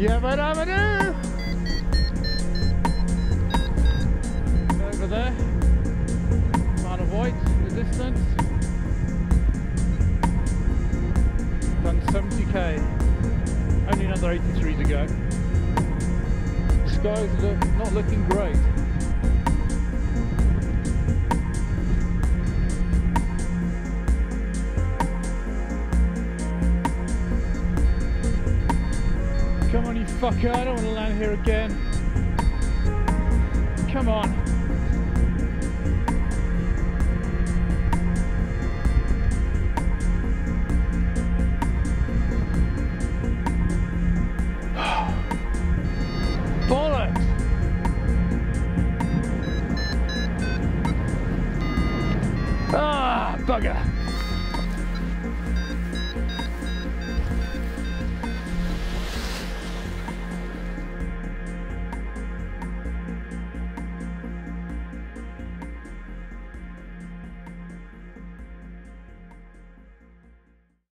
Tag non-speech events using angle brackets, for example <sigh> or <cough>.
Yabba dabba doo! Over there, Wight in the distance. Done 70k, only another 83 to go. Skies look, not looking great. Come on, you fucker. I don't want to land here again. Come on. <sighs> Ah, bugger.